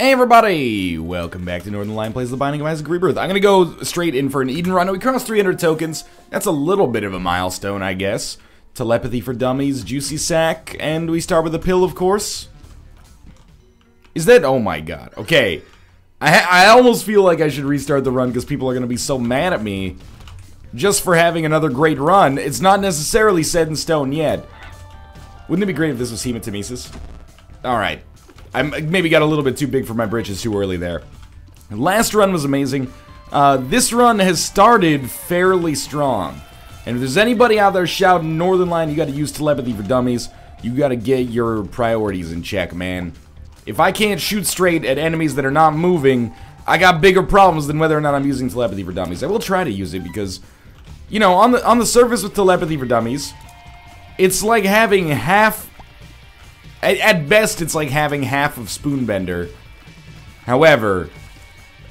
Hey everybody! Welcome back to Northernlion Plays The Binding of Isaac Rebirth. I'm gonna go straight in for an Eden run. We crossed 300 tokens. That's a little bit of a milestone, I guess. Telepathy for Dummies, Juicy Sack, and we start with a pill, of course. Is that... Oh my god. Okay. I, I almost feel like I should restart the run because people are gonna be so mad at me just for having another great run. It's not necessarily set in stone yet. Wouldn't it be great if this was Hematemesis? Alright. I maybe got a little bit too big for my britches too early there. Last run was amazing. Uh, this run has started fairly strong. And if there's anybody out there shouting Northernlion, you gotta use telepathy for dummies, you gotta get your priorities in check, man. If I can't shoot straight at enemies that are not moving, I got bigger problems than whether or not I'm using telepathy for dummies. I will try to use it because, you know, on the on the surface with telepathy for dummies, it's like having half at, at best, it's like having half of Spoonbender. However,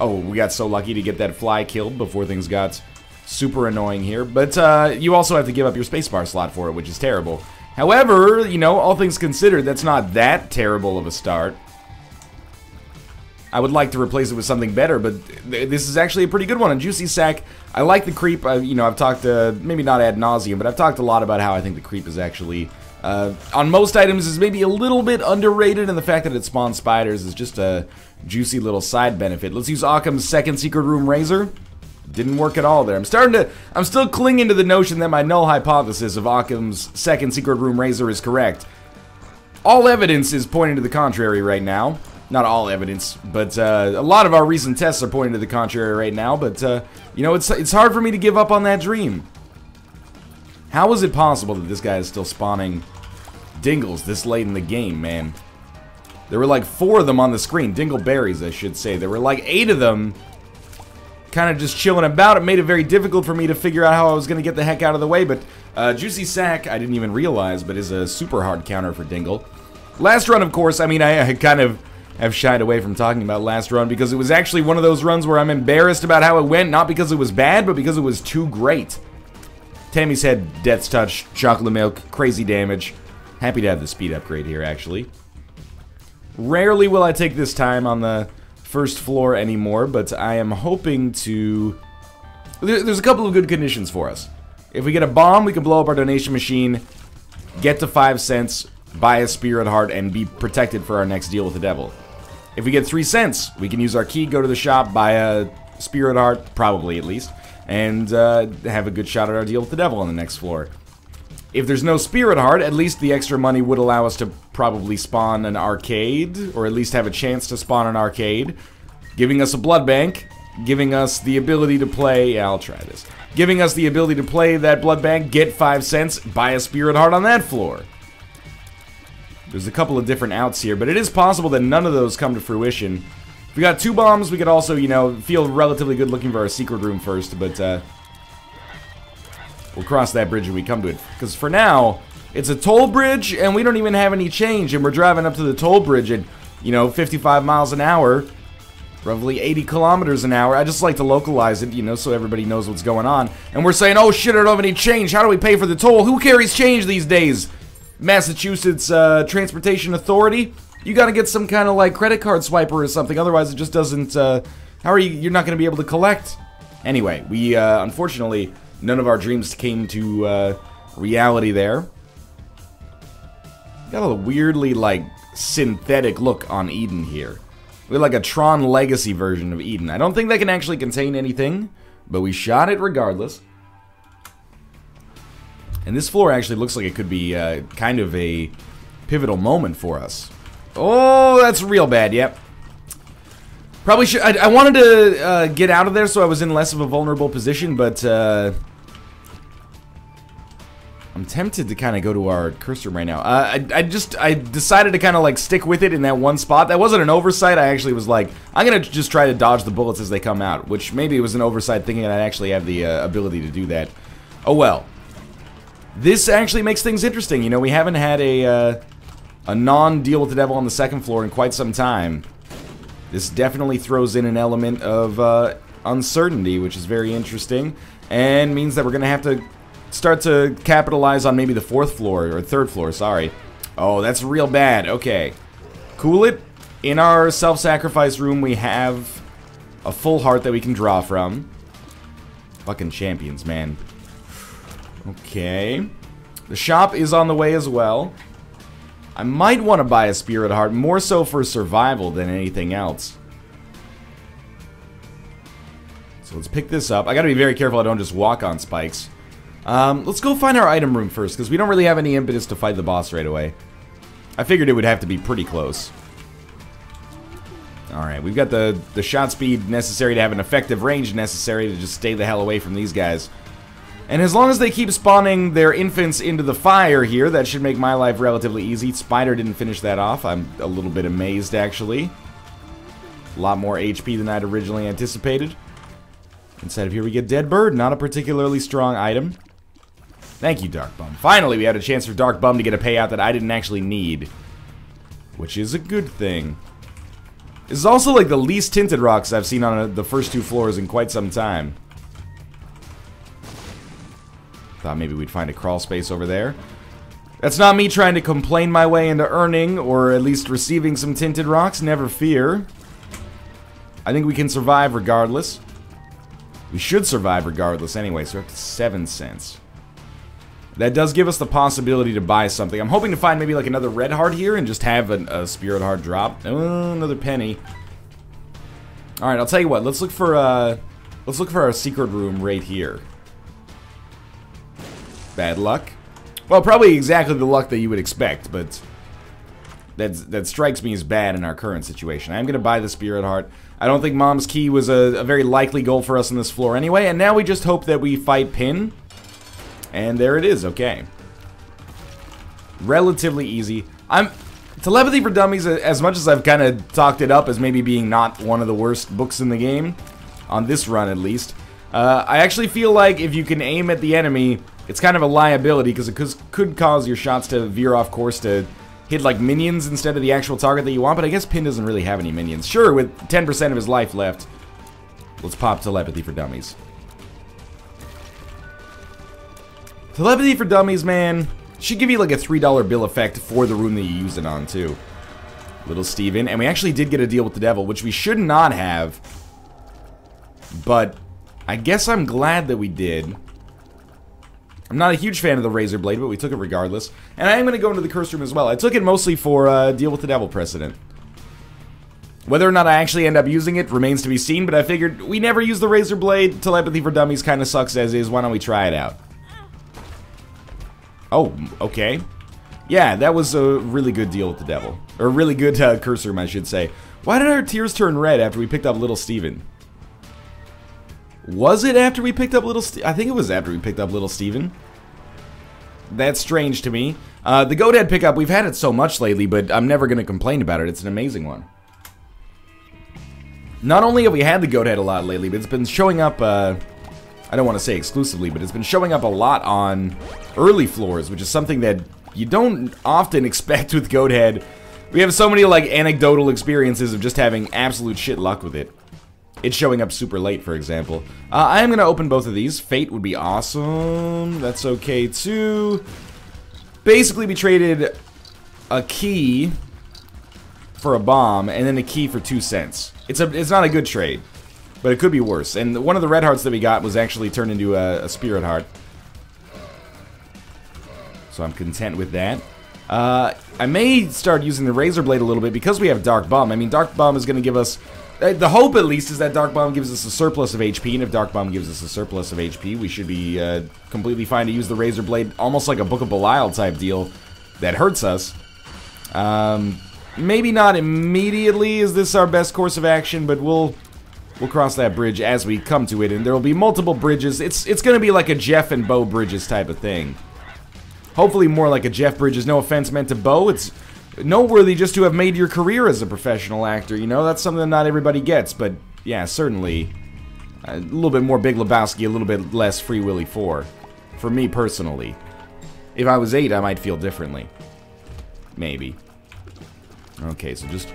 oh, we got so lucky to get that fly killed before things got super annoying here. But uh, you also have to give up your spacebar slot for it, which is terrible. However, you know, all things considered, that's not that terrible of a start. I would like to replace it with something better, but th this is actually a pretty good one. And Juicy Sack, I like the creep. I, you know, I've talked, uh, maybe not ad nauseum, but I've talked a lot about how I think the creep is actually uh, on most items is maybe a little bit underrated, and the fact that it spawns spiders is just a juicy little side benefit. Let's use Occam's second secret room razor. Didn't work at all there. I'm starting to, I'm still clinging to the notion that my null hypothesis of Occam's second secret room razor is correct. All evidence is pointing to the contrary right now. Not all evidence, but uh, a lot of our recent tests are pointing to the contrary right now. But uh, you know, it's it's hard for me to give up on that dream. How is it possible that this guy is still spawning dingles this late in the game, man? There were like four of them on the screen. Dingleberries, I should say. There were like eight of them kind of just chilling about. It made it very difficult for me to figure out how I was going to get the heck out of the way, but uh, Juicy Sack, I didn't even realize, but is a super hard counter for Dingle. Last run, of course, I mean, I, I kind of have shied away from talking about last run because it was actually one of those runs where I'm embarrassed about how it went, not because it was bad, but because it was too great. Tammy's Head, Death's Touch, Chocolate Milk, crazy damage. Happy to have the speed upgrade here, actually. Rarely will I take this time on the first floor anymore, but I am hoping to... There's a couple of good conditions for us. If we get a bomb, we can blow up our donation machine, get to 5 cents, buy a Spirit Heart, and be protected for our next deal with the devil. If we get 3 cents, we can use our key, go to the shop, buy a Spirit Heart, probably at least, and uh, have a good shot at our deal with the devil on the next floor. If there's no Spirit Heart, at least the extra money would allow us to probably spawn an arcade, or at least have a chance to spawn an arcade, giving us a blood bank, giving us the ability to play, yeah, I'll try this, giving us the ability to play that blood bank, get 5 cents, buy a Spirit Heart on that floor. There's a couple of different outs here, but it is possible that none of those come to fruition, we got two bombs, we could also, you know, feel relatively good looking for our secret room first, but, uh, we'll cross that bridge when we come to it. Because for now, it's a toll bridge, and we don't even have any change, and we're driving up to the toll bridge at, you know, 55 miles an hour, roughly 80 kilometers an hour. I just like to localize it, you know, so everybody knows what's going on. And we're saying, oh shit, I don't have any change. How do we pay for the toll? Who carries change these days? Massachusetts uh, Transportation Authority? You gotta get some kind of like credit card swiper or something, otherwise it just doesn't, uh, how are you, you're not gonna be able to collect. Anyway, we, uh, unfortunately, none of our dreams came to, uh, reality there. Got a weirdly, like, synthetic look on Eden here. We like a Tron Legacy version of Eden. I don't think that can actually contain anything, but we shot it regardless. And this floor actually looks like it could be uh, kind of a pivotal moment for us. Oh, that's real bad, yep. Probably should, I, I wanted to uh, get out of there so I was in less of a vulnerable position, but uh, I'm tempted to kind of go to our cursor right now. Uh, I, I just, I decided to kind of like stick with it in that one spot. That wasn't an oversight. I actually was like, I'm going to just try to dodge the bullets as they come out, which maybe it was an oversight thinking that I actually have the uh, ability to do that. Oh well. This actually makes things interesting. You know, we haven't had a... Uh, a non-deal with the devil on the second floor in quite some time. This definitely throws in an element of uh, uncertainty, which is very interesting, and means that we're going to have to start to capitalize on maybe the fourth floor, or third floor, sorry. Oh, that's real bad. Okay. Cool it. In our self-sacrifice room, we have a full heart that we can draw from. Fucking champions, man. Okay. The shop is on the way as well. I might want to buy a Spirit Heart, more so for survival than anything else. So let's pick this up. I gotta be very careful I don't just walk on spikes. Um, let's go find our item room first, because we don't really have any impetus to fight the boss right away. I figured it would have to be pretty close. Alright, we've got the, the shot speed necessary to have an effective range necessary to just stay the hell away from these guys. And as long as they keep spawning their infants into the fire here, that should make my life relatively easy. Spider didn't finish that off. I'm a little bit amazed, actually. A lot more HP than I'd originally anticipated. Inside of here we get Dead Bird, not a particularly strong item. Thank you, Dark Bum. Finally, we had a chance for Dark Bum to get a payout that I didn't actually need. Which is a good thing. This is also like the least tinted rocks I've seen on uh, the first two floors in quite some time. Thought maybe we'd find a crawl space over there. That's not me trying to complain my way into earning, or at least receiving some tinted rocks, never fear. I think we can survive regardless. We should survive regardless anyway, so we're up to 7 cents. That does give us the possibility to buy something. I'm hoping to find maybe like another red heart here and just have a, a spirit heart drop. Oh, another penny. Alright, I'll tell you what, let's look for uh let's look for our secret room right here. Bad luck. Well, probably exactly the luck that you would expect, but that's, that strikes me as bad in our current situation. I'm going to buy the Spirit Heart. I don't think Mom's Key was a, a, very likely goal for us on this floor anyway, and now we just hope that we fight Pin. And there it is, okay. Relatively easy. I'm... Telepathy for Dummies, as much as I've kind of talked it up as maybe being not one of the worst books in the game, on this run at least, uh, I actually feel like if you can aim at the enemy it's kind of a liability because it could cause your shots to veer off course to hit like minions instead of the actual target that you want, but I guess Pin doesn't really have any minions. Sure, with 10% of his life left, let's pop Telepathy for Dummies. Telepathy for Dummies, man, should give you like a $3 bill effect for the room that you use it on, too. Little Steven, and we actually did get a deal with the devil, which we should not have, but I guess I'm glad that we did. I'm not a huge fan of the Razor Blade, but we took it regardless. And I am going to go into the Curse Room as well. I took it mostly for uh, Deal with the Devil precedent. Whether or not I actually end up using it remains to be seen, but I figured we never use the Razor Blade. Telepathy for Dummies kind of sucks as is. Why don't we try it out? Oh, okay. Yeah, that was a really good deal with the devil. Or really good uh, curse room, I should say. Why did our tears turn red after we picked up Little Steven? Was it after we picked up Little Ste I think it was after we picked up Little Steven. That's strange to me. Uh, the Goat Head pickup, we've had it so much lately, but I'm never going to complain about it. It's an amazing one. Not only have we had the Goat Head a lot lately, but it's been showing up, uh, I don't want to say exclusively, but it's been showing up a lot on early floors, which is something that you don't often expect with Goat Head. We have so many, like, anecdotal experiences of just having absolute shit luck with it. It's showing up super late, for example. Uh, I am going to open both of these. Fate would be awesome. That's okay, too. Basically, we traded a key for a bomb, and then a key for two cents. It's a it's not a good trade, but it could be worse. And one of the red hearts that we got was actually turned into a, a spirit heart. So I'm content with that. Uh, I may start using the razor blade a little bit because we have Dark Bum. I mean, Dark Bum is going to give us the hope, at least, is that Dark Bum gives us a surplus of HP, and if Dark Bum gives us a surplus of HP, we should be uh, completely fine to use the Razor Blade, almost like a Book of Belial type deal that hurts us. Um, maybe not immediately is this our best course of action, but we'll we'll cross that bridge as we come to it, and there will be multiple bridges. It's it's going to be like a Jeff and Bo Bridges type of thing. Hopefully more like a Jeff Bridges. No offense meant to Bo. It's noteworthy just to have made your career as a professional actor, you know? That's something that not everybody gets, but yeah, certainly a little bit more Big Lebowski, a little bit less Free Willy 4. For me personally. If I was 8, I might feel differently. Maybe. Okay, so just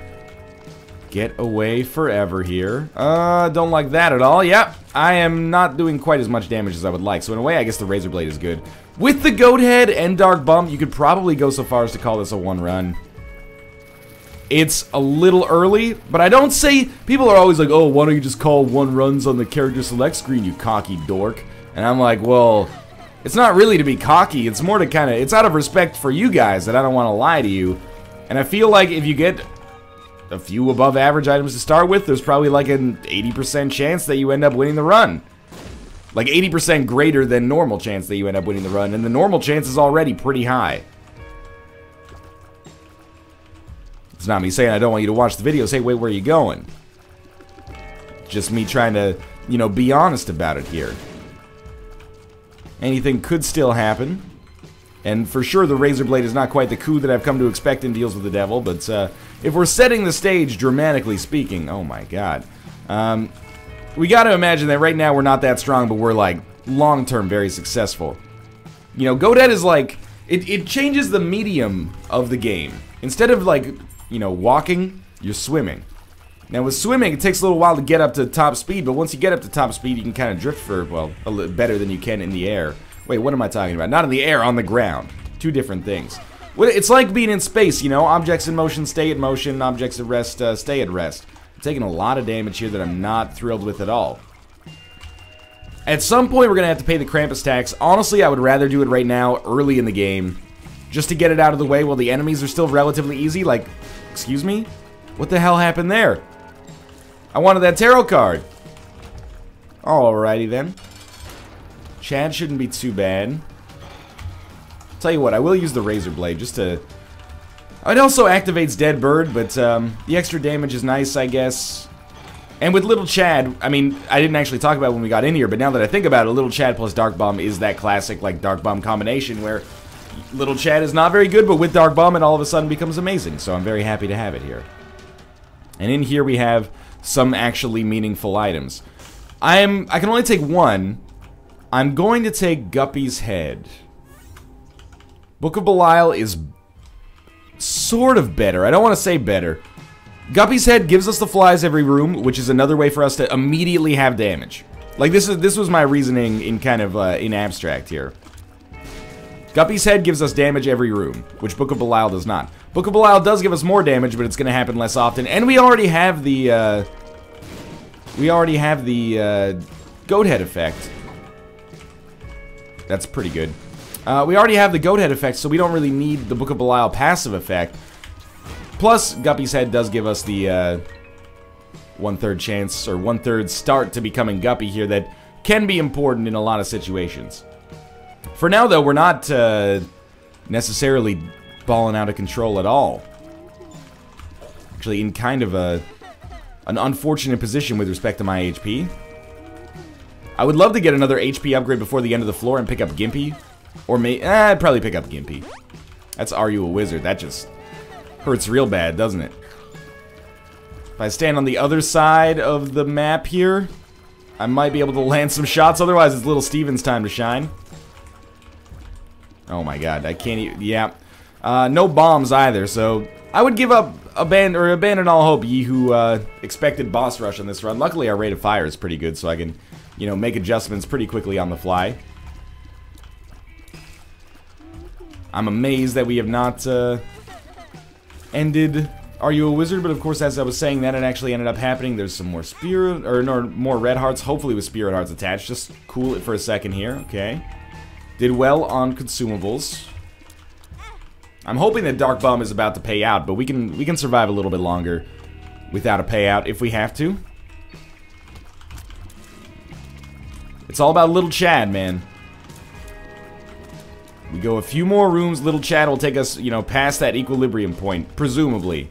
get away forever here. Uh, don't like that at all. Yep, I am not doing quite as much damage as I would like. So in a way, I guess the Razor Blade is good. With the Goat Head and Dark Bum, you could probably go so far as to call this a one run. It's a little early, but I don't say... People are always like, oh, why don't you just call one runs on the character select screen, you cocky dork? And I'm like, well, it's not really to be cocky. It's more to kind of... It's out of respect for you guys that I don't want to lie to you. And I feel like if you get a few above average items to start with, there's probably like an 80% chance that you end up winning the run. Like 80% greater than normal chance that you end up winning the run, and the normal chance is already pretty high. It's not me saying I don't want you to watch the videos. Hey, wait, where are you going? Just me trying to, you know, be honest about it here. Anything could still happen. And for sure, the Razor Blade is not quite the coup that I've come to expect in Deals with the Devil, but uh, if we're setting the stage, dramatically speaking, oh my god. Um, we got to imagine that right now we're not that strong, but we're like long-term very successful. You know, Godet is like, it, it changes the medium of the game. Instead of like, you know, walking, you're swimming. Now with swimming, it takes a little while to get up to top speed, but once you get up to top speed, you can kind of drift for, well, a little better than you can in the air. Wait, what am I talking about? Not in the air, on the ground. Two different things. It's like being in space, you know? Objects in motion stay in motion, objects at rest uh, stay at rest. I'm taking a lot of damage here that I'm not thrilled with at all. At some point, we're going to have to pay the Krampus tax. Honestly, I would rather do it right now, early in the game, just to get it out of the way while the enemies are still relatively easy. Like, excuse me? What the hell happened there? I wanted that tarot card. Alrighty then. Chad shouldn't be too bad. Tell you what, I will use the Razor Blade just to... It also activates Dead Bird, but um, the extra damage is nice, I guess. And with Little Chad, I mean, I didn't actually talk about when we got in here, but now that I think about it, Little Chad plus Dark Bum is that classic, like, Dark Bum combination where Little Chad is not very good, but with Dark Bum it all of a sudden becomes amazing, so I'm very happy to have it here. And in here we have some actually meaningful items. I'm I can only take one, I'm going to take Guppy's head. Book of Belial is sort of better. I don't want to say better. Guppy's head gives us the flies every room, which is another way for us to immediately have damage. Like this is this was my reasoning in kind of uh, in abstract here. Guppy's head gives us damage every room, which Book of Belial does not. Book of Belial does give us more damage, but it's going to happen less often. And we already have the uh, we already have the uh, goat head effect. That's pretty good. Uh, we already have the goat head effect, so we don't really need the Book of Belial passive effect. Plus, Guppy's head does give us the uh, one-third chance, or one-third start to becoming Guppy here that can be important in a lot of situations. For now, though, we're not uh, necessarily balling out of control at all. Actually, in kind of a an unfortunate position with respect to my HP. I would love to get another HP upgrade before the end of the floor and pick up Gimpy. Or may eh, I'd probably pick up Gimpy. That's Are You a Wizard? That just hurts real bad, doesn't it? If I stand on the other side of the map here, I might be able to land some shots. Otherwise, it's Little Steven's time to shine. Oh my god, I can't even... Yeah. Uh, no bombs either, so I would give up abandon or abandon all hope, ye who uh, expected boss rush on this run. Luckily, our rate of fire is pretty good, so I can you know, make adjustments pretty quickly on the fly. I'm amazed that we have not uh, ended Are You a Wizard? But of course, as I was saying, that it actually ended up happening. There's some more spirit, or more red hearts, hopefully with spirit hearts attached. Just cool it for a second here, okay. Did well on consumables. I'm hoping that Dark Bum is about to pay out, but we can we can survive a little bit longer without a payout if we have to. It's all about Little Chad, man. We go a few more rooms, Little Chad will take us, you know, past that equilibrium point, presumably.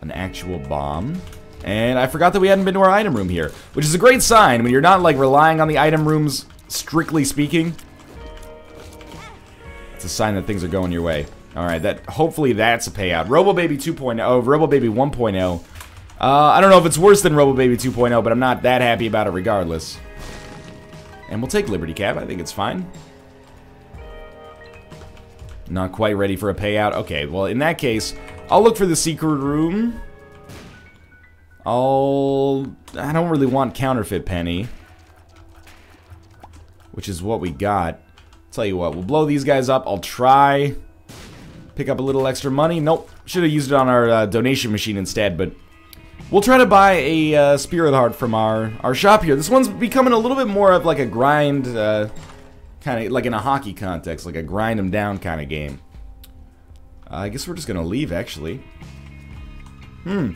An actual bomb. And I forgot that we hadn't been to our item room here, which is a great sign when you're not, like, relying on the item rooms, strictly speaking. It's a sign that things are going your way. Alright, that hopefully that's a payout. Robo Baby 2.0, oh, Robo Baby 1.0 uh, I don't know if it's worse than Robo Baby 2.0, but I'm not that happy about it regardless. And we'll take Liberty Cap. I think it's fine. Not quite ready for a payout. Okay, well, in that case, I'll look for the secret room. I'll... I don't really want Counterfeit Penny. Which is what we got. Tell you what, we'll blow these guys up. I'll try... Pick up a little extra money. Nope. should have used it on our uh, donation machine instead, but we'll try to buy a uh, Spirit Heart from our, our shop here. This one's becoming a little bit more of like a grind, uh, kind of like in a hockey context, like a grind them down kind of game. I guess we're just going to leave, actually. Hmm.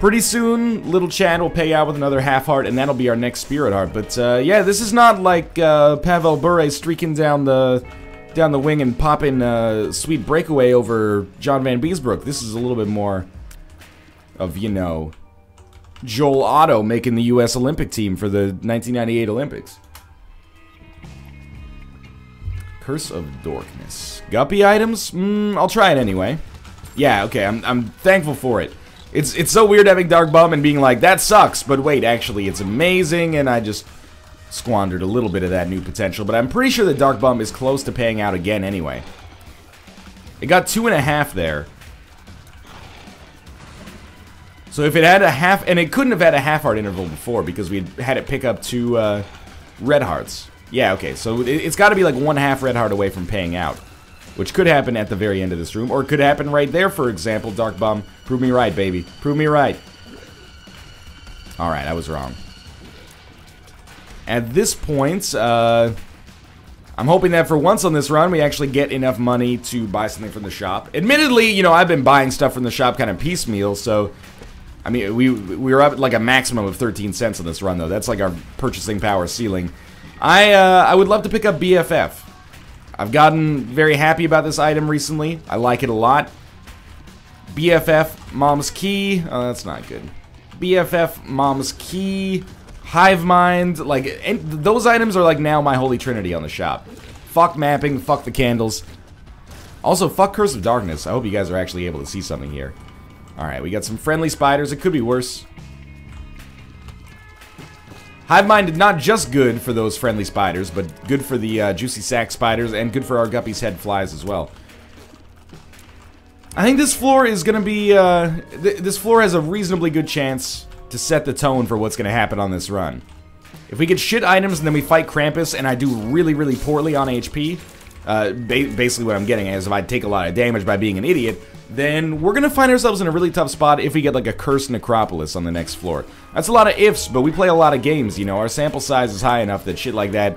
Pretty soon, Little Chad will pay out with another half heart, and that'll be our next spirit heart. But uh, yeah, this is not like uh, Pavel Bure streaking down the down the wing and popping a sweet breakaway over John Vanbiesbrouck. This is a little bit more of, you know, Joel Otto making the U.S. Olympic team for the 1998 Olympics. Curse of Dorkness. Guppy items? Mm, I'll try it anyway. Yeah, okay, I'm, I'm thankful for it. It's it's so weird having Dark Bum and being like, that sucks, but wait, actually, it's amazing, and I just squandered a little bit of that new potential, but I'm pretty sure that Dark Bum is close to paying out again anyway. It got two and a half there. So if it had a half, and it couldn't have had a half heart interval before because we had it pick up two uh, red hearts. Yeah, okay, so it, has got to be like one half red heart away from paying out. Which could happen at the very end of this room, or it could happen right there, for example, Dark Bum. Prove me right, baby. Prove me right. Alright, I was wrong. At this point, uh, I'm hoping that for once on this run, we actually get enough money to buy something from the shop. Admittedly, you know, I've been buying stuff from the shop kind of piecemeal, so... I mean, we we were up like a maximum of 13 cents on this run, though. That's like our purchasing power ceiling. I, uh, I would love to pick up BFF. I've gotten very happy about this item recently. I like it a lot. BFF, Mom's Key. Oh, that's not good. BFF, Mom's Key, Hive Mind. Like, those items are like now my holy trinity on the shop. Fuck mapping, fuck the candles. Also, fuck Curse of Darkness. I hope you guys are actually able to see something here. Alright, we got some friendly spiders. It could be worse. Hive Mind is not just good for those friendly spiders, but good for the uh, Juicy Sack spiders and good for our Guppy's head flies as well. I think this floor is going to be, uh, th this floor has a reasonably good chance to set the tone for what's going to happen on this run. If we get shit items and then we fight Krampus and I do really, really poorly on HP, uh, ba basically what I'm getting is if I take a lot of damage by being an idiot, then we're going to find ourselves in a really tough spot if we get like a cursed necropolis on the next floor. That's a lot of ifs, but we play a lot of games, you know. Our sample size is high enough that shit like that,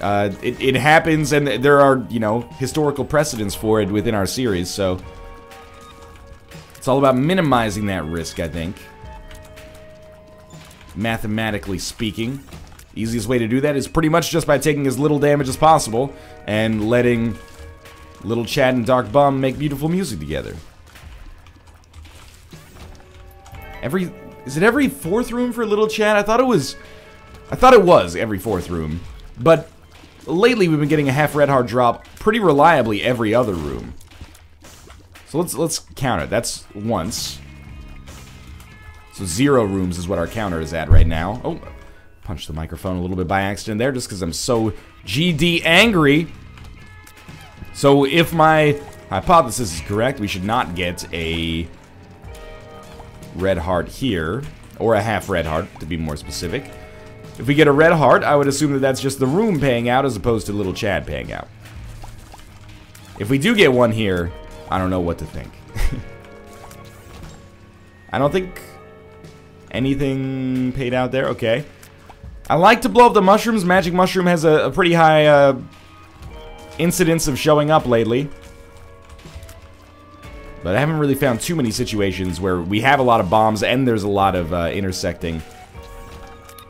uh, it, it happens and there are, you know, historical precedents for it within our series, so... It's all about minimizing that risk, I think. Mathematically speaking. Easiest way to do that is pretty much just by taking as little damage as possible and letting Little Chad and Dark Bum make beautiful music together. Every... Is it every fourth room for Little Chad? I thought it was... I thought it was every fourth room. But lately we've been getting a half red heart drop pretty reliably every other room. So let's let's count it. That's once. So zero rooms is what our counter is at right now. Oh, punched the microphone a little bit by accident there just because I'm so GD angry. So if my hypothesis is correct, we should not get a red heart here, or a half red heart, to be more specific. If we get a red heart, I would assume that that's just the room paying out as opposed to little Chad paying out. If we do get one here, I don't know what to think. I don't think anything paid out there. Okay. I like to blow up the mushrooms. Magic Mushroom has a, a pretty high uh, incidents of showing up lately. But I haven't really found too many situations where we have a lot of bombs and there's a lot of uh, intersecting.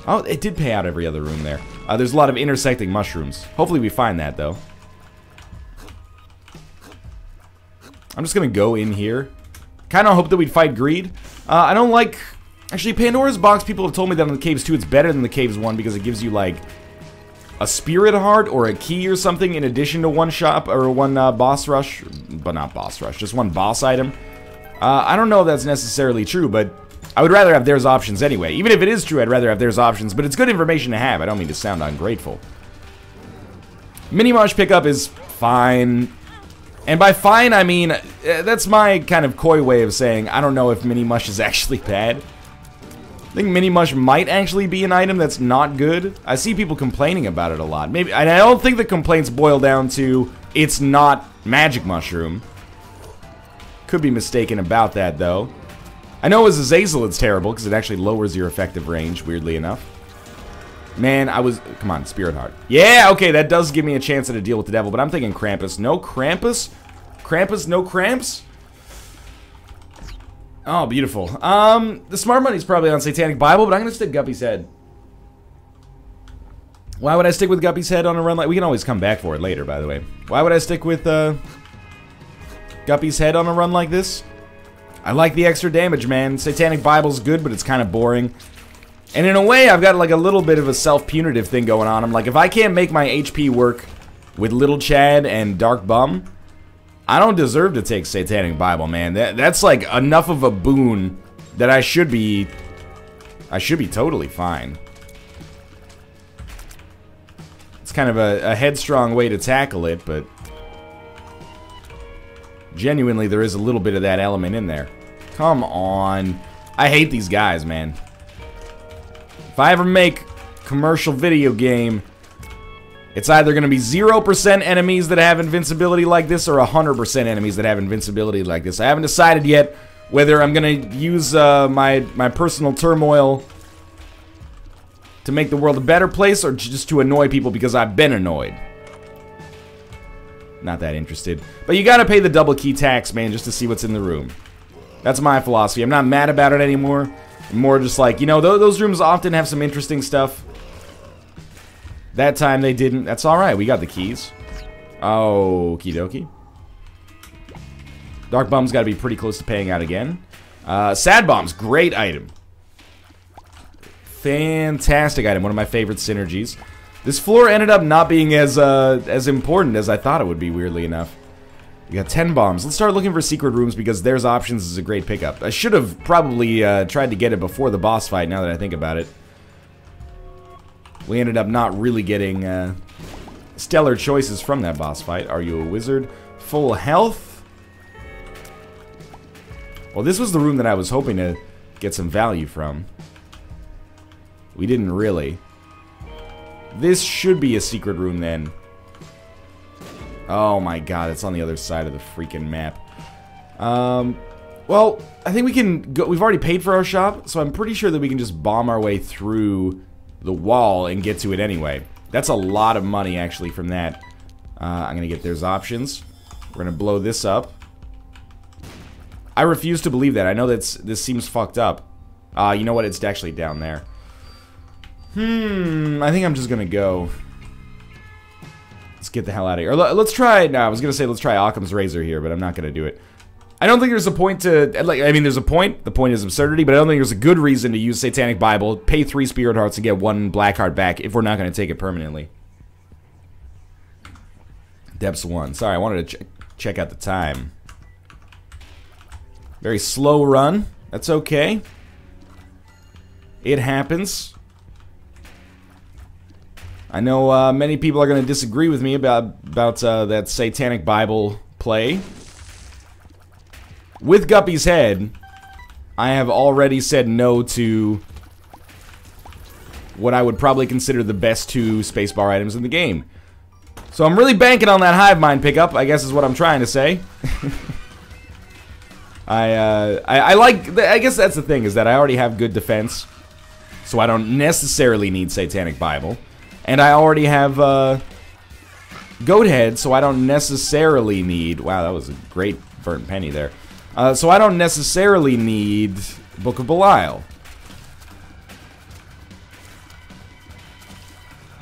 Oh, it did pay out every other room there. Uh, there's a lot of intersecting mushrooms. Hopefully we find that, though. I'm just gonna go in here. Kind of hope that we'd fight Greed. Uh, I don't like... Actually, Pandora's Box, people have told me that on the Caves 2 it's better than the Caves 1 because it gives you, like, a spirit heart or a key or something in addition to one shop or one uh, boss rush, but not boss rush, just one boss item. Uh, I don't know if that's necessarily true, but I would rather have there's options anyway. Even if it is true, I'd rather have there's options, but it's good information to have. I don't mean to sound ungrateful. Mini Mush pickup is fine. And by fine, I mean, uh, that's my kind of coy way of saying I don't know if Mini Mush is actually bad. I think Mini Mush might actually be an item that's not good. I see people complaining about it a lot. Maybe, and I don't think the complaints boil down to it's not Magic Mushroom. Could be mistaken about that, though. I know as Azazel it's terrible, because it actually lowers your effective range, weirdly enough. Man, I was... Come on, Spirit Heart. Yeah, okay, that does give me a chance at a deal with the devil, but I'm thinking Krampus. No Krampus? Krampus, no cramps? Oh, beautiful. Um, the smart money's probably on Satanic Bible, but I'm to stick Guppy's head. Why would I stick with Guppy's head on a run like... We can always come back for it later, by the way. Why would I stick with, uh... Guppy's head on a run like this? I like the extra damage, man. Satanic Bible's good, but it's kind of boring. And in a way, I've got like a little bit of a self-punitive thing going on. I'm like, if I can't make my HP work with Little Chad and Dark Bum, I don't deserve to take Satanic Bible, man. That That's like enough of a boon that I should be... I should be totally fine. It's kind of a, a headstrong way to tackle it, but... Genuinely, there is a little bit of that element in there. Come on. I hate these guys, man. If I ever make commercial video game, it's either going to be 0% enemies that have invincibility like this or 100% enemies that have invincibility like this. I haven't decided yet whether I'm going to use uh, my, my personal turmoil to make the world a better place or just to annoy people because I've been annoyed. Not that interested. But you gotta pay the double key tax, man, just to see what's in the room. That's my philosophy. I'm not mad about it anymore more just like, you know, th those rooms often have some interesting stuff. That time they didn't. That's alright. We got the keys. Oh, Okie dokie. Dark Bum's got to be pretty close to paying out again. Uh, Sad Bomb's great item. Fantastic item. One of my favorite synergies. This floor ended up not being as uh, as important as I thought it would be, weirdly enough. We got 10 bombs. Let's start looking for secret rooms because there's options is a great pickup. I should have probably uh, tried to get it before the boss fight now that I think about it. We ended up not really getting uh, stellar choices from that boss fight. Are you a wizard? Full health? Well, this was the room that I was hoping to get some value from. We didn't really. This should be a secret room then. Oh my god, it's on the other side of the freaking map. Um, well, I think we can go, we've already paid for our shop, so I'm pretty sure that we can just bomb our way through the wall and get to it anyway. That's a lot of money, actually, from that. Uh, I'm gonna get there's options. We're gonna blow this up. I refuse to believe that. I know that's this seems fucked up. Uh, you know what? It's actually down there. Hmm, I think I'm just gonna go. Let's get the hell out of here. Let's try, no, I was going to say let's try Occam's Razor here, but I'm not going to do it. I don't think there's a point to, like, I mean, there's a point. The point is absurdity, but I don't think there's a good reason to use Satanic Bible, pay three Spirit Hearts, and get one Black Heart back if we're not going to take it permanently. Depths 1. Sorry, I wanted to ch check out the time. Very slow run. That's okay. It happens. I know uh, many people are going to disagree with me about about uh, that Satanic Bible play. With Guppy's head, I have already said no to what I would probably consider the best two spacebar items in the game. So I'm really banking on that Hive Mind pickup, I guess is what I'm trying to say. I, uh, I, I like, I guess that's the thing, is that I already have good defense. So I don't necessarily need Satanic Bible. And I already have uh, Goat Head, so I don't necessarily need... Wow, that was a great burnt penny there. Uh, so I don't necessarily need Book of Belial.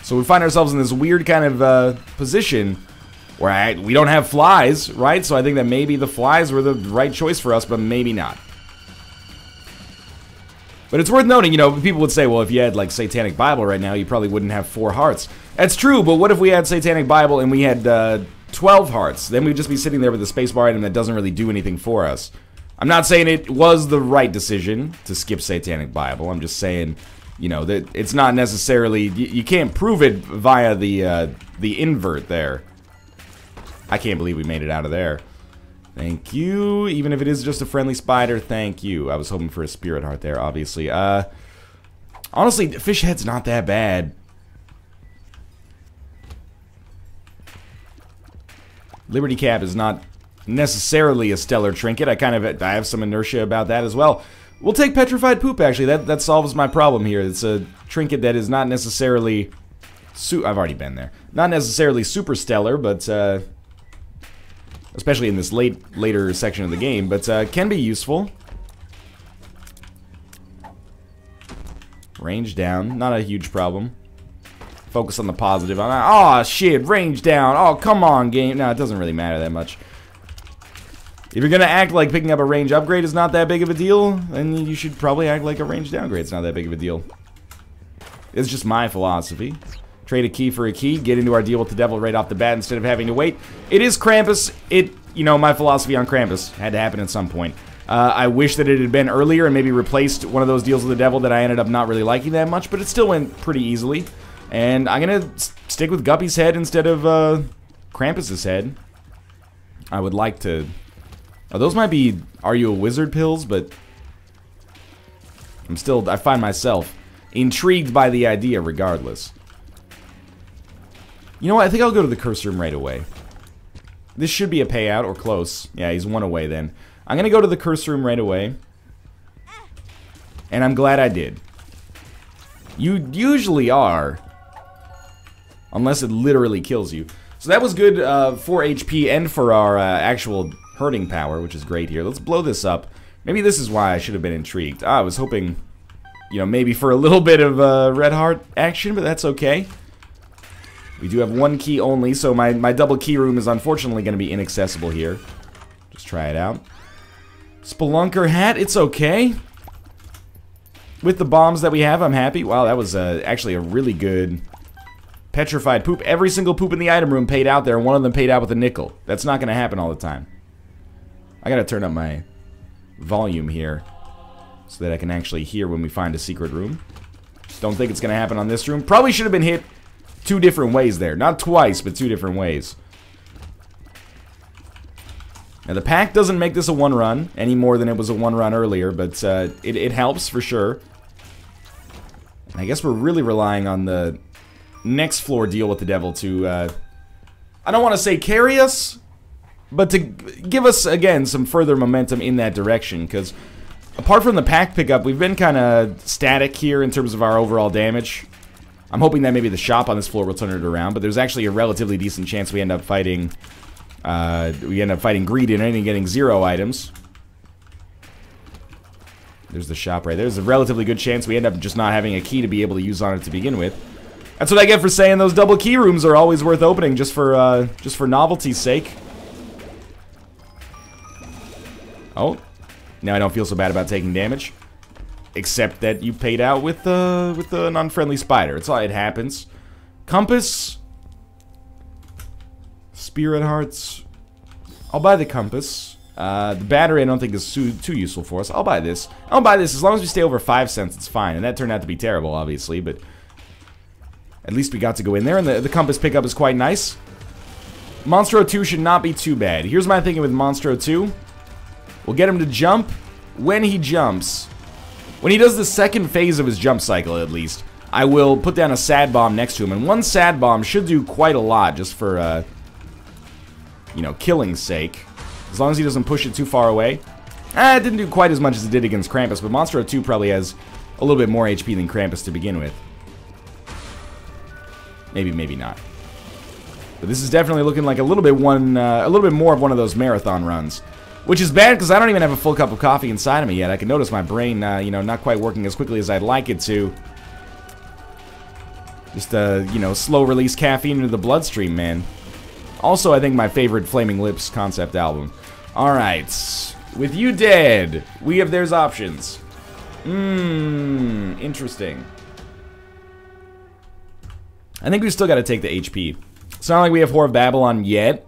So we find ourselves in this weird kind of uh, position where I, we don't have flies, right? So I think that maybe the flies were the right choice for us, but maybe not. But it's worth noting, you know, people would say, well, if you had, like, Satanic Bible right now, you probably wouldn't have four hearts. That's true, but what if we had Satanic Bible and we had uh, 12 hearts? Then we'd just be sitting there with a spacebar item that doesn't really do anything for us. I'm not saying it was the right decision to skip Satanic Bible. I'm just saying, you know, that it's not necessarily... You, you can't prove it via the, uh, the invert there. I can't believe we made it out of there. Thank you. Even if it is just a friendly spider, thank you. I was hoping for a spirit heart there, obviously. Uh, honestly, fish head's not that bad. Liberty Cap is not necessarily a stellar trinket. I kind of I have some inertia about that as well. We'll take Petrified Poop, actually. That, that solves my problem here. It's a trinket that is not necessarily... Su I've already been there. Not necessarily super stellar, but... Uh, especially in this late later section of the game, but uh, can be useful. Range down, not a huge problem. Focus on the positive. I'm like, Oh shit, range down. Oh come on, game. No, it doesn't really matter that much. If you're gonna act like picking up a range upgrade is not that big of a deal, then you should probably act like a range downgrade is not that big of a deal. It's just my philosophy. Trade a key for a key, get into our deal with the devil right off the bat instead of having to wait. It is Krampus. It, you know, my philosophy on Krampus had to happen at some point. Uh, I wish that it had been earlier and maybe replaced one of those deals with the devil that I ended up not really liking that much, but it still went pretty easily. And I'm gonna stick with Guppy's head instead of uh, Krampus's head. I would like to Oh, those might be Are You a Wizard pills, but I'm still, I find myself intrigued by the idea regardless. You know what, I think I'll go to the curse room right away. This should be a payout, or close. Yeah, he's one away then. I'm gonna go to the curse room right away. And I'm glad I did. You usually are. Unless it literally kills you. So that was good uh, for HP and for our uh, actual hurting power, which is great here. Let's blow this up. Maybe this is why I should have been intrigued. Ah, I was hoping, you know, maybe for a little bit of uh, red heart action, but that's okay. We do have one key only, so my, my double key room is unfortunately going to be inaccessible here. Just try it out. Spelunker hat, it's okay. With the bombs that we have, I'm happy. Wow, that was uh, actually a really good petrified poop. Every single poop in the item room paid out there, and one of them paid out with a nickel. That's not going to happen all the time. I gotta turn up my volume here so that I can actually hear when we find a secret room. Don't think it's gonna happen on this room. Probably should have been hit two different ways there. Not twice, but two different ways. Now, the Pact doesn't make this a one-run any more than it was a one-run earlier, but uh, it, it helps for sure. I guess we're really relying on the next floor deal with the devil to, uh, I don't want to say carry us, but to give us, again, some further momentum in that direction, because apart from the Pact pickup, we've been kind of static here in terms of our overall damage. I'm hoping that maybe the shop on this floor will turn it around, but there's actually a relatively decent chance we end up fighting, uh, we end up fighting Greed and getting zero items. There's the shop right there. There's a relatively good chance we end up just not having a key to be able to use on it to begin with. That's what I get for saying those double key rooms are always worth opening just for, uh, just for novelty's sake. Oh, now I don't feel so bad about taking damage. Except that you paid out with uh, with an unfriendly spider. It's all it happens. Compass. Spirit hearts. I'll buy the compass. Uh, the battery I don't think is too, too useful for us. I'll buy this. I'll buy this as long as we stay over 5 cents, it's fine. And that turned out to be terrible, obviously, but at least we got to go in there. And the, the compass pickup is quite nice. Monstro 2 should not be too bad. Here's my thinking with Monstro 2. We'll get him to jump when he jumps. When he does the second phase of his jump cycle, at least, I will put down a sad bomb next to him. And one sad bomb should do quite a lot just for, uh, you know, killing's sake. As long as he doesn't push it too far away. Eh, it didn't do quite as much as it did against Krampus, but Monstro 2 probably has a little bit more HP than Krampus to begin with. Maybe, maybe not. But this is definitely looking like a little bit one, uh, a little bit more of one of those marathon runs. Which is bad because I don't even have a full cup of coffee inside of me yet. I can notice my brain, uh, you know, not quite working as quickly as I'd like it to. Just, uh, you know, slow release caffeine into the bloodstream, man. Also, I think my favorite Flaming Lips concept album. Alright. With you dead, we have There's Options. Mmm, interesting. I think we've still got to take the HP. It's not like we have Whore of Babylon yet,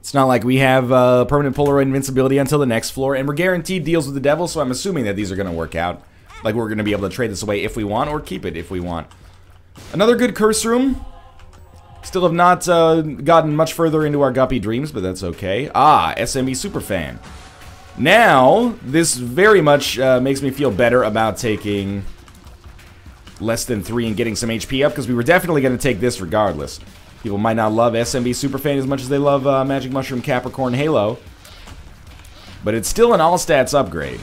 it's not like we have uh, permanent Polaroid invincibility until the next floor, and we're guaranteed deals with the devil, so I'm assuming that these are going to work out. Like, we're going to be able to trade this away if we want, or keep it if we want. Another good curse room. Still have not uh, gotten much further into our Guppy dreams, but that's okay. Ah, SMB Superfan. Now, this very much uh, makes me feel better about taking less than 3 and getting some HP up, because we were definitely going to take this regardless. People might not love SMB Superfan as much as they love uh, Magic Mushroom Capricorn Halo. but it's still an all stats upgrade.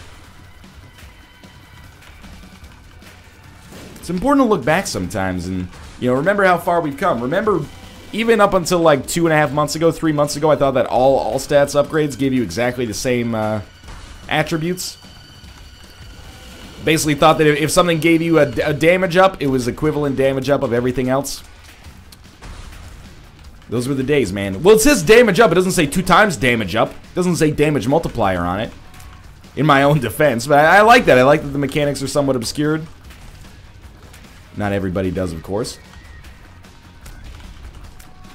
It's important to look back sometimes and, you know, remember how far we've come. Remember, even up until like two and a half months ago, three months ago, I thought that all all stats upgrades gave you exactly the same uh, attributes. Basically thought that if something gave you a, a damage up, it was equivalent damage up of everything else. Those were the days, man. Well, it says damage up. It doesn't say two times damage up. It doesn't say damage multiplier on it. In my own defense. But I, I like that. I like that the mechanics are somewhat obscured. Not everybody does, of course.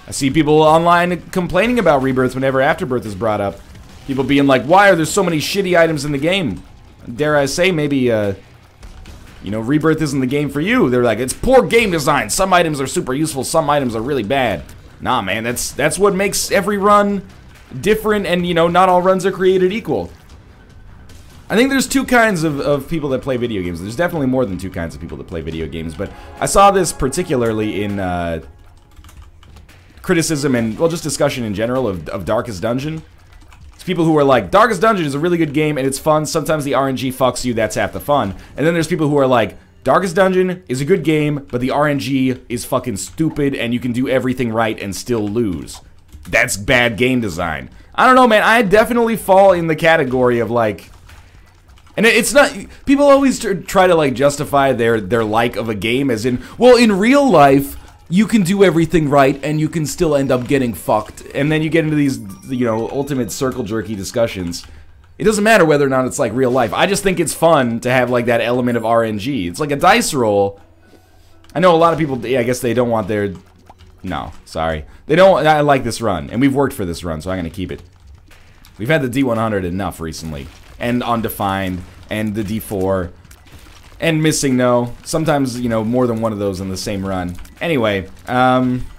I see people online complaining about Rebirth whenever Afterbirth is brought up. People being like, why are there so many shitty items in the game? Dare I say, maybe, uh, you know, Rebirth isn't the game for you. They're like, it's poor game design. Some items are super useful, some items are really bad. Nah, man, that's that's what makes every run different, and, you know, not all runs are created equal. I think there's two kinds of, of people that play video games. There's definitely more than two kinds of people that play video games, but I saw this particularly in uh, criticism and, well, just discussion in general of, of Darkest Dungeon. People who are like, Darkest Dungeon is a really good game and it's fun. Sometimes the RNG fucks you, that's half the fun. And then there's people who are like, Darkest Dungeon is a good game, but the RNG is fucking stupid and you can do everything right and still lose. That's bad game design. I don't know, man. I definitely fall in the category of like, and it's not people always try to like justify their their like of a game as in, well, in real life you can do everything right and you can still end up getting fucked. And then you get into these, you know, ultimate circle jerky discussions. It doesn't matter whether or not it's like real life. I just think it's fun to have like that element of RNG. It's like a dice roll. I know a lot of people, yeah, I guess they don't want their, no, sorry. They don't, I like this run, and we've worked for this run, so I'm going to keep it. We've had the D100 enough recently, and Undefined, and the D4, and missing no. Sometimes, you know, more than one of those in the same run. Anyway, um...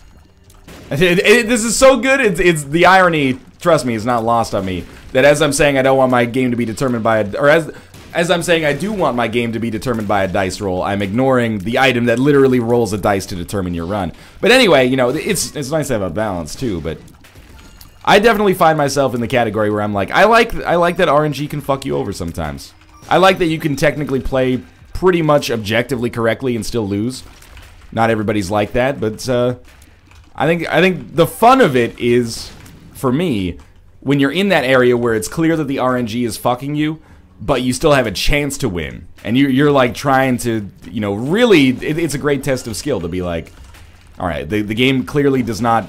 It, it, this is so good, it's, it's the irony, trust me, is not lost on me. That as I'm saying I don't want my game to be determined by a... Or as... As I'm saying I do want my game to be determined by a dice roll, I'm ignoring the item that literally rolls a dice to determine your run. But anyway, you know, it's it's nice to have a balance too, but I definitely find myself in the category where I'm like, I like I like that RNG can fuck you over sometimes. I like that you can technically play pretty much objectively correctly and still lose. Not everybody's like that, but uh, I think I think the fun of it is, for me, when you're in that area where it's clear that the RNG is fucking you, but you still have a chance to win, and you're, you're like trying to, you know, really, it, it's a great test of skill to be like, all right, the, the game clearly does not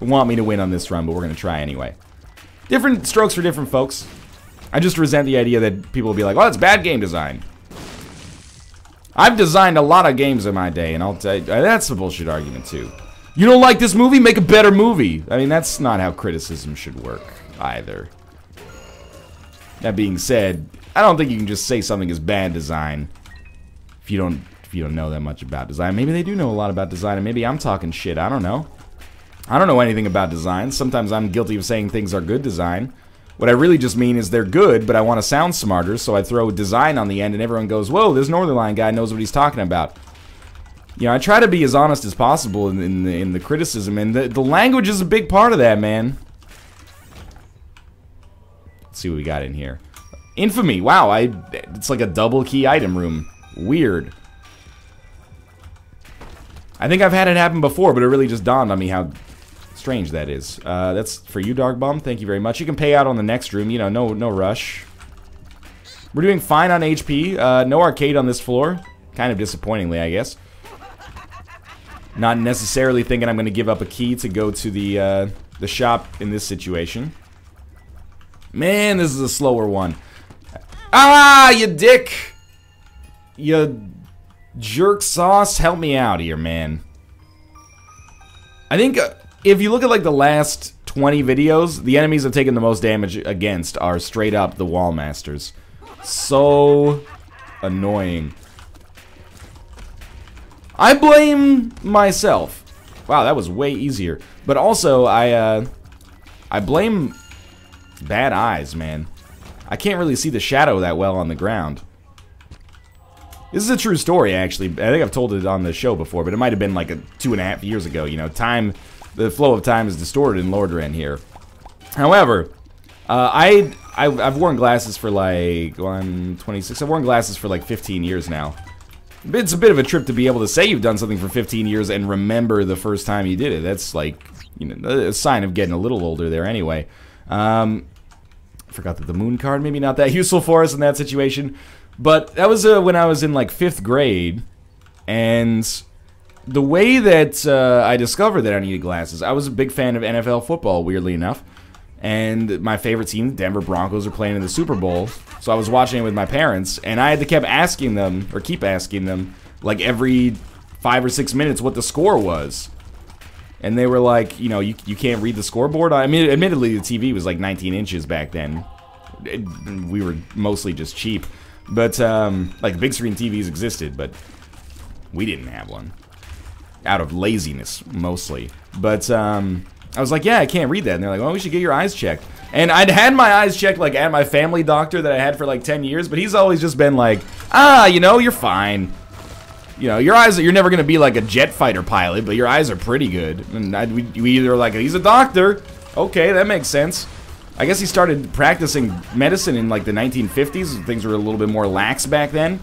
want me to win on this run, but we're going to try anyway. Different strokes for different folks. I just resent the idea that people will be like, well, it's bad game design. I've designed a lot of games in my day, and I'll tell you, that's a bullshit argument, too. You don't like this movie? Make a better movie. I mean, that's not how criticism should work, either. That being said, I don't think you can just say something is bad design if you don't if you don't know that much about design. Maybe they do know a lot about design, and maybe I'm talking shit. I don't know. I don't know anything about design. Sometimes I'm guilty of saying things are good design. What I really just mean is they're good, but I want to sound smarter, so I throw a design on the end and everyone goes, whoa, this Northernlion guy knows what he's talking about. You know, I try to be as honest as possible in, in, the, in the criticism, and the, the language is a big part of that, man. Let's see what we got in here. Infamy, wow, I it's like a double key item room. Weird. I think I've had it happen before, but it really just dawned on me how strange that is. Uh, that's for you, Dark Bum. Thank you very much. You can pay out on the next room. You know, no, no rush. We're doing fine on HP. Uh, no arcade on this floor. Kind of disappointingly, I guess. Not necessarily thinking I'm going to give up a key to go to the, uh, the shop in this situation. Man, this is a slower one. Ah, you dick! You jerk sauce, help me out here, man. I think uh, if you look at like the last 20 videos, the enemies have taken the most damage against are straight up the wall masters. So annoying. I blame myself. Wow, that was way easier. But also, I, uh, I blame bad eyes, man. I can't really see the shadow that well on the ground. This is a true story, actually. I think I've told it on the show before, but it might have been like a two and a half years ago. You know, time the flow of time is distorted in Lordran here. However, uh, I I, I've worn glasses for like, well, I'm 26. I've worn glasses for like 15 years now. It's a bit of a trip to be able to say you've done something for 15 years and remember the first time you did it. That's like, you know, a sign of getting a little older there anyway. Um, forgot that the moon card maybe not that useful for us in that situation. But that was uh, when I was in like fifth grade, and the way that uh, I discovered that I needed glasses, I was a big fan of NFL football, weirdly enough. And my favorite team, the Denver Broncos, are playing in the Super Bowl. So I was watching it with my parents, and I had to keep asking them, or keep asking them, like every five or six minutes what the score was. And they were like, you know, you, you can't read the scoreboard. I mean, admittedly, the TV was like 19 inches back then. It, we were mostly just cheap. But, um, like, big screen TVs existed, but we didn't have one. Out of laziness, mostly. But, um, I was like, yeah, I can't read that. And they're like, well, we should get your eyes checked. And I'd had my eyes checked, like, at my family doctor that I had for, like, 10 years, but he's always just been like, ah, you know, you're fine. You know, your eyes, you're never going to be like a jet fighter pilot, but your eyes are pretty good. And I'd, we, we either like, he's a doctor. Okay, that makes sense. I guess he started practicing medicine in like the 1950s. Things were a little bit more lax back then.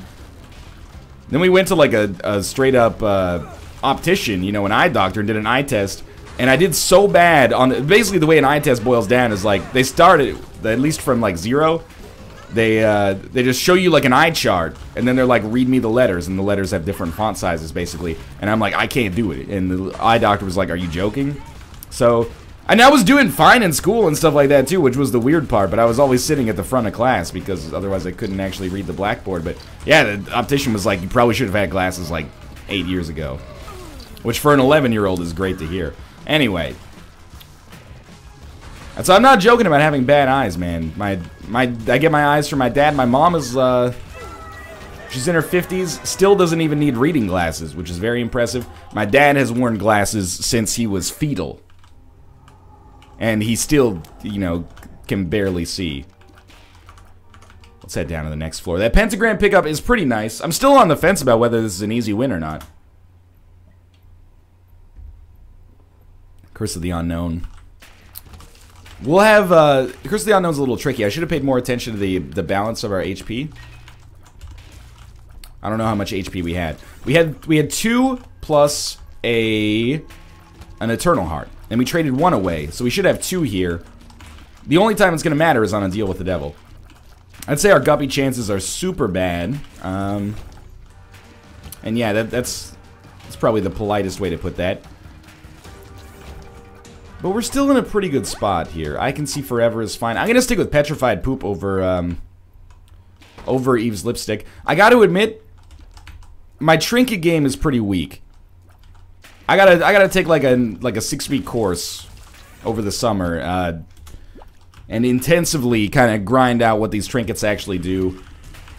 Then we went to like a, a straight up uh, optician, you know, an eye doctor, and did an eye test. And I did so bad on basically the way an eye test boils down is like they started at least from like zero. They uh, they just show you like an eye chart, and then they're like, read me the letters, and the letters have different font sizes basically. And I'm like, I can't do it. And the eye doctor was like, Are you joking? So and I was doing fine in school and stuff like that too, which was the weird part, but I was always sitting at the front of class because otherwise I couldn't actually read the blackboard. But yeah, the optician was like, you probably should have had glasses like eight years ago. Which for an 11 year old is great to hear. Anyway. So I'm not joking about having bad eyes, man. My my I get my eyes from my dad. My mom is uh She's in her 50s, still doesn't even need reading glasses, which is very impressive. My dad has worn glasses since he was fetal and he still, you know, can barely see. Let's head down to the next floor. That pentagram pickup is pretty nice. I'm still on the fence about whether this is an easy win or not. Curse of the Unknown. We'll have, uh, Curse of the Unknown's a little tricky. I should have paid more attention to the, the balance of our HP. I don't know how much HP we had. We had, we had two plus a, an Eternal Heart. And we traded one away, so we should have two here. The only time it's going to matter is on a deal with the devil. I'd say our guppy chances are super bad. Um, and yeah, that, that's, that's probably the politest way to put that. But we're still in a pretty good spot here. I can see forever is fine. I'm going to stick with petrified poop over, um, over Eve's lipstick. I got to admit, my trinket game is pretty weak. I gotta I gotta take like a like a six week course over the summer uh, and intensively kind of grind out what these trinkets actually do,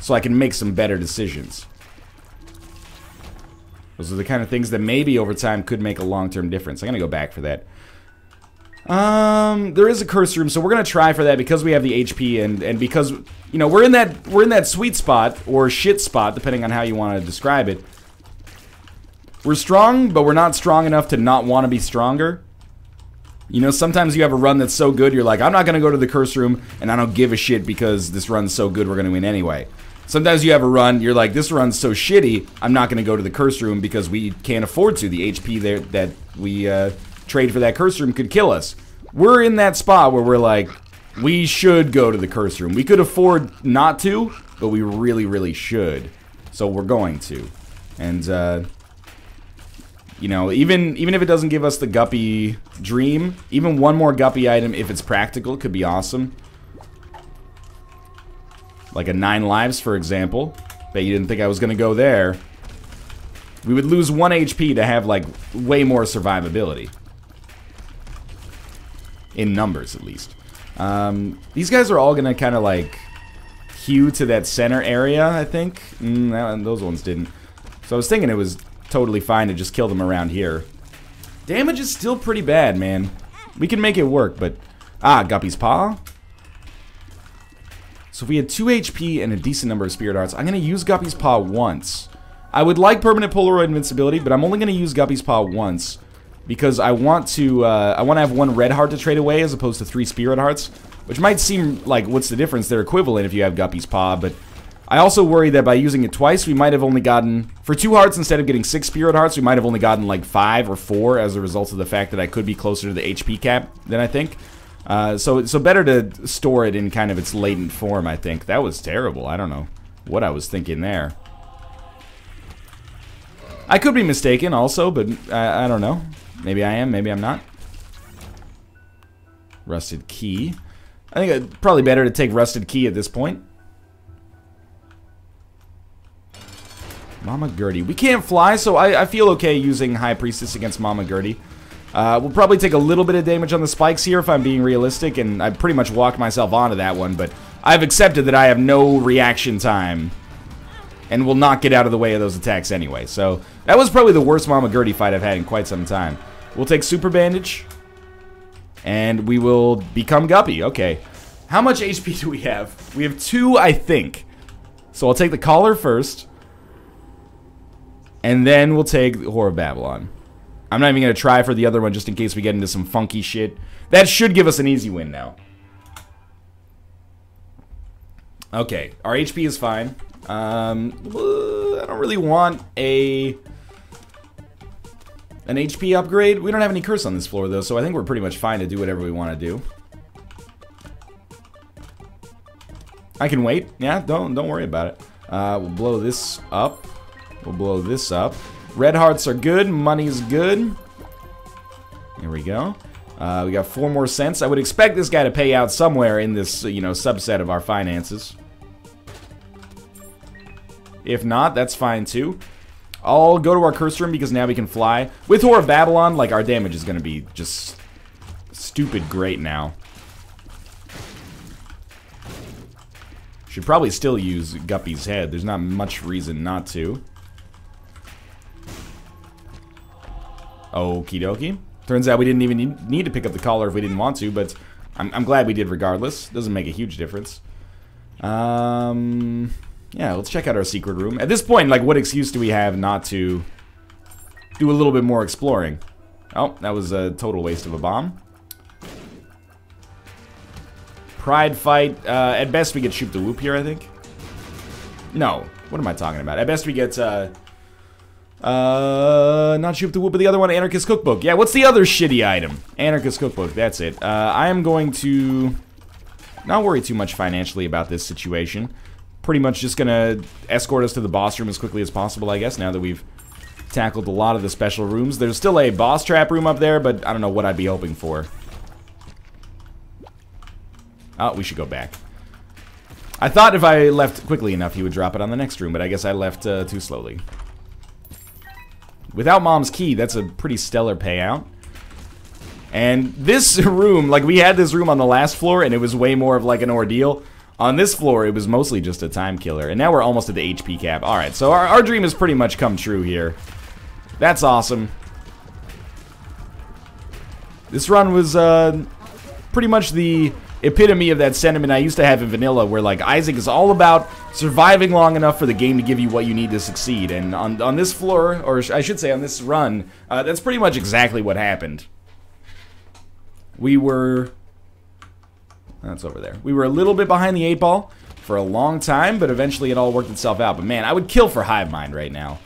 so I can make some better decisions. Those are the kind of things that maybe over time could make a long term difference. I'm gonna go back for that. Um, there is a curse room, so we're gonna try for that because we have the HP and and because you know we're in that we're in that sweet spot or shit spot, depending on how you want to describe it we're strong, but we're not strong enough to not want to be stronger. You know, sometimes you have a run that's so good, you're like, I'm not to go to the curse room, and I don't give a shit because this run's so good, we're to win anyway. Sometimes you have a run, you're like, this run's so shitty, I'm not to go to the curse room because we can't afford to. The HP there that we uh, trade for that curse room could kill us. We're in that spot where we're like, we should go to the curse room. We could afford not to, but we really, really should. So we're going to. And, uh, you know, even even if it doesn't give us the Guppy dream, even one more Guppy item, if it's practical, could be awesome. Like a nine lives, for example. Bet you didn't think I was going to go there. We would lose one HP to have, like, way more survivability. In numbers, at least. Um, these guys are all to kind of, like, hew to that center area, I think. Mm, that, those ones didn't. So I was thinking it was totally fine to just kill them around here. Damage is still pretty bad, man. We can make it work, but... Ah, Guppy's Paw. So if we had 2 HP and a decent number of Spirit Hearts, I'm going to use Guppy's Paw once. I would like permanent Polaroid invincibility, but I'm only going to use Guppy's Paw once. Because I want to, uh, I want to have one red heart to trade away as opposed to three spirit hearts. which might seem like what's the difference? They're equivalent if you have Guppy's Paw, but I also worry that by using it twice, we might have only gotten, for two hearts instead of getting six Spirit Hearts, we might have only gotten like five or four as a result of the fact that I could be closer to the HP cap than I think. Uh, so, so better to store it in kind of its latent form, I think. That was terrible. I don't know what I was thinking there. I could be mistaken also, but I, I don't know. Maybe I am, maybe I'm not. Rusted Key. I think it's probably better to take Rusted Key at this point. Mama Gurdy. We can't fly, so I, I feel okay using High Priestess against Mama Gurdy. Uh, we'll probably take a little bit of damage on the spikes here if I'm being realistic, and I pretty much walked myself onto that one, but I've accepted that I have no reaction time and will not get out of the way of those attacks anyway. So that was probably the worst Mama Gurdy fight I've had in quite some time. We'll take Super Bandage, and we will become Guppy. Okay. How much HP do we have? We have two, I think. So I'll take the collar first. And then we'll take Whore of Babylon. I'm not even going to try for the other one just in case we get into some funky shit. That should give us an easy win now. Okay, our HP is fine. Um, I don't really want a an HP upgrade. We don't have any curse on this floor though, so I think we're pretty much fine to do whatever we want to do. I can wait. Yeah, don't don't worry about it. Uh, we'll blow this up. We'll blow this up. Red hearts are good. Money's good. Here we go. Uh, we got four more cents. I would expect this guy to pay out somewhere in this, you know, subset of our finances. If not, that's fine too. I'll go to our curse room because now we can fly. With Whore of Babylon, like, our damage is going to be just stupid great now. Should probably still use Guppy's head. There's not much reason not to. Okie dokie. Turns out we didn't even need to pick up the collar if we didn't want to, but I'm, I'm glad we did regardless. Doesn't make a huge difference. Um, yeah, let's check out our secret room. At this point, like, what excuse do we have not to do a little bit more exploring? Oh, that was a total waste of a bomb. Pride fight. Uh, at best, we get Shoop the Whoop here, I think. No. What am I talking about? At best, we get, uh, uh, not Shoop the Whoop, but the other one, Anarchist Cookbook. Yeah, what's the other shitty item? Anarchist Cookbook, that's it. Uh, I am going to not worry too much financially about this situation. Pretty much just gonna escort us to the boss room as quickly as possible, I guess, now that we've tackled a lot of the special rooms. There's still a boss trap room up there, but I don't know what I'd be hoping for. Oh, we should go back. I thought if I left quickly enough, he would drop it on the next room, but I guess I left uh, too slowly. Without Mom's key, that's a pretty stellar payout. And this room, like we had this room on the last floor and it was way more of like an ordeal. On this floor, it was mostly just a time killer. And now we're almost at the HP cap. Alright, so our, our dream has pretty much come true here. That's awesome. This run was uh, pretty much the epitome of that sentiment I used to have in vanilla where like Isaac is all about surviving long enough for the game to give you what you need to succeed and on, on this floor or I should say on this run uh, that's pretty much exactly what happened we were that's over there we were a little bit behind the eight ball for a long time but eventually it all worked itself out but man I would kill for hive mind right now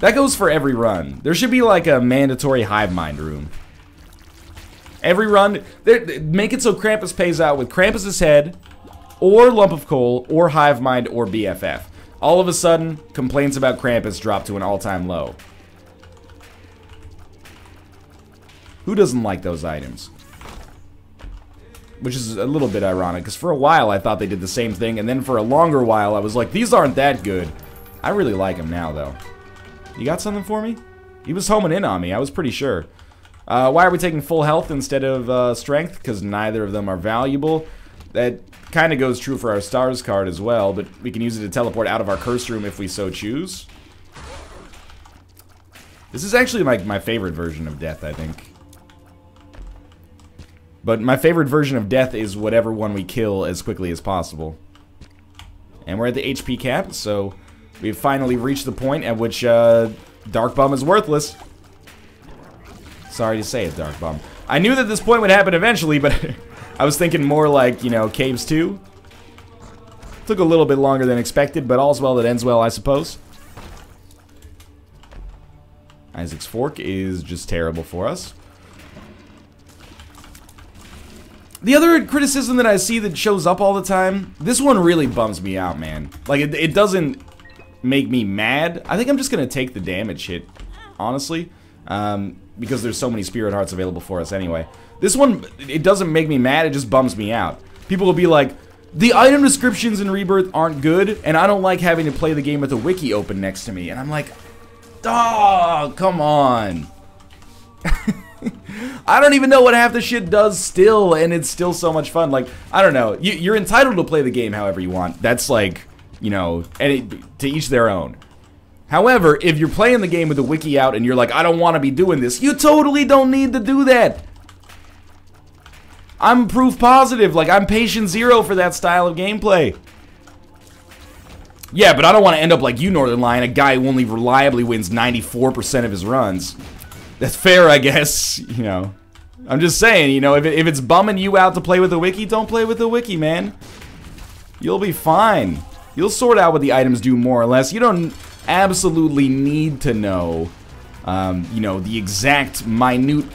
that goes for every run there should be like a mandatory hive mind room Every run, make it so Krampus pays out with Krampus's head, or Lump of Coal, or Hive Mind, or BFF. All of a sudden, complaints about Krampus drop to an all-time low. Who doesn't like those items? Which is a little bit ironic, because for a while I thought they did the same thing, and then for a longer while I was like, these aren't that good. I really like them now, though. You got something for me? He was homing in on me, I was pretty sure. Uh, why are we taking full health instead of uh, strength? Because neither of them are valuable. That kind of goes true for our stars card as well, but we can use it to teleport out of our curse room if we so choose. This is actually my, my favorite version of death, I think. But my favorite version of death is whatever one we kill as quickly as possible. And we're at the HP cap, so we've finally reached the point at which uh, Dark Bum is worthless. Sorry to say it, Dark Bum. I knew that this point would happen eventually, but I was thinking more like, you know, Caves 2. Took a little bit longer than expected, but all's well that ends well, I suppose. Isaac's Fork is just terrible for us. The other criticism that I see that shows up all the time, this one really bums me out, man. Like, it, it doesn't make me mad. I think I'm just going to take the damage hit, honestly. Um, because there's so many Spirit Hearts available for us anyway. This one, it doesn't make me mad, it just bums me out. People will be like, the item descriptions in Rebirth aren't good, and I don't like having to play the game with a wiki open next to me. And I'm like, oh, come on. I don't even know what half the shit does still, and it's still so much fun. Like, I don't know. You, are entitled to play the game however you want. That's like, you know, any, to each their own. However, if you're playing the game with the wiki out and you're like, I don't want to be doing this, you totally don't need to do that. I'm proof positive. Like, I'm patient zero for that style of gameplay. Yeah, but I don't want to end up like you, Northernlion, a guy who only reliably wins 94% of his runs. That's fair, I guess, you know. I'm just saying, you know, if, it, if it's bumming you out to play with the wiki, don't play with the wiki, man. You'll be fine. You'll sort out what the items do more or less. You don't absolutely need to know, um, you know, the exact minute,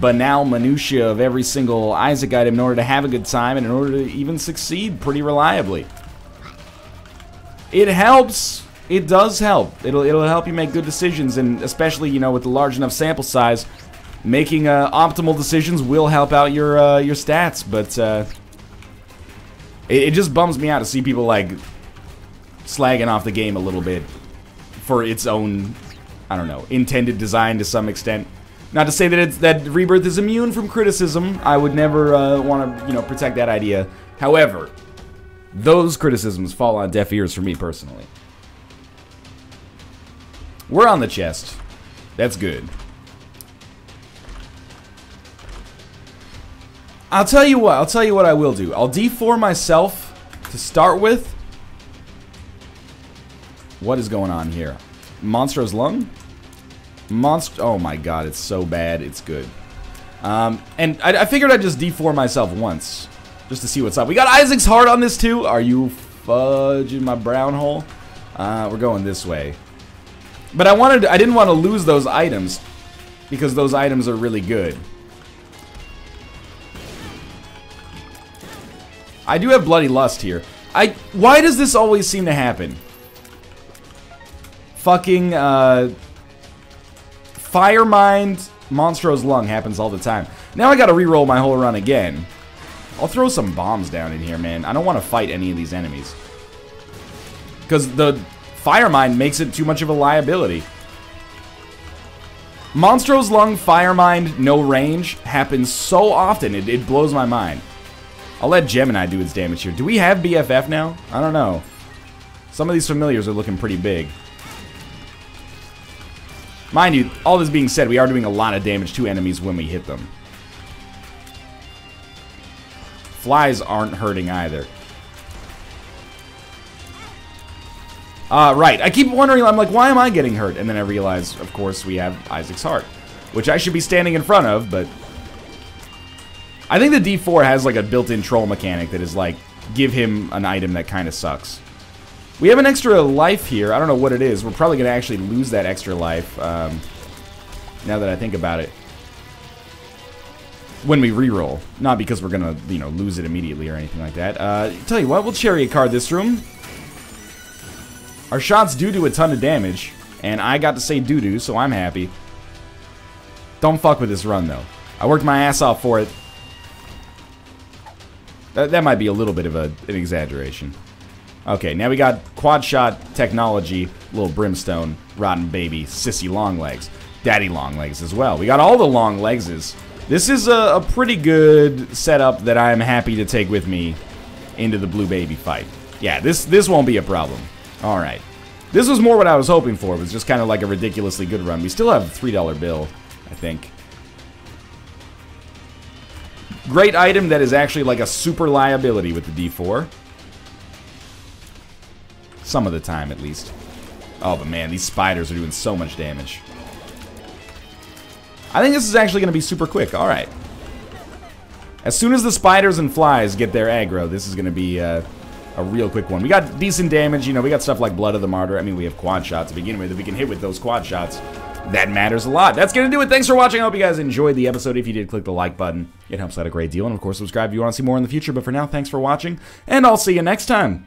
banal minutia of every single Isaac item in order to have a good time and in order to even succeed pretty reliably. It helps. It does help. It'll it'll help you make good decisions, and especially you know with a large enough sample size, making uh, optimal decisions will help out your uh, your stats. But uh, it, it just bums me out to see people like slagging off the game a little bit for its own, I don't know, intended design to some extent. Not to say that it's that Rebirth is immune from criticism. I would never uh, want to, you know, protect that idea. However, those criticisms fall on deaf ears for me personally. We're on the chest. That's good. I'll tell you what. I'll tell you what I will do. I'll D4 myself to start with what is going on here? Monstro's Lung? Monster. Oh my god, it's so bad. It's good. Um, and I, I, figured I'd just D4 myself once. Just to see what's up. We got Isaac's Heart on this too. Are you fudging my brown hole? Uh, we're going this way. But I wanted, I didn't want to lose those items. Because those items are really good. I do have Bloody Lust here. I, why does this always seem to happen? fucking uh, Firemind Monstro's Lung happens all the time. Now I gotta re-roll my whole run again. I'll throw some bombs down in here, man. I don't want to fight any of these enemies. Because the Firemind makes it too much of a liability. Monstro's Lung, Firemind, no range happens so often, it, it blows my mind. I'll let Gemini do its damage here. Do we have BFF now? I don't know. Some of these familiars are looking pretty big. Mind you, all this being said, we are doing a lot of damage to enemies when we hit them. Flies aren't hurting either. Uh, right, I keep wondering, I'm like, why am I getting hurt? And then I realize, of course, we have Isaac's Heart. Which I should be standing in front of, but... I think the D4 has like a built-in troll mechanic that is like, give him an item that kind of sucks. We have an extra life here. I don't know what it is. We're probably going to actually lose that extra life. Um, now that I think about it. When we re-roll. Not because we're going to, you know, lose it immediately or anything like that. Uh, tell you what, we'll chariot card this room. Our shots do do a ton of damage. And I got to say doo-doo, so I'm happy. Don't fuck with this run, though. I worked my ass off for it. That, that might be a little bit of a, an exaggeration. Okay, now we got quad shot technology, little brimstone, rotten baby, sissy long legs, daddy long legs as well. We got all the long legses. This is a, a pretty good setup that I'm happy to take with me into the blue baby fight. Yeah, this this won't be a problem. All right. This was more what I was hoping for. It was just kind of like a ridiculously good run. We still have a $3 bill, I think. Great item that is actually like a super liability with the D4. Some of the time, at least. Oh, but man, these spiders are doing so much damage. I think this is actually going to be super quick. All right. As soon as the spiders and flies get their aggro, this is going to be uh, a real quick one. We got decent damage. You know, we got stuff like Blood of the Martyr. I mean, we have quad shots to begin with. If we can hit with those quad shots, that matters a lot. That's going to do it. Thanks for watching. I hope you guys enjoyed the episode. If you did, click the like button. It helps out a great deal. And, of course, subscribe if you want to see more in the future. But for now, thanks for watching, and I'll see you next time.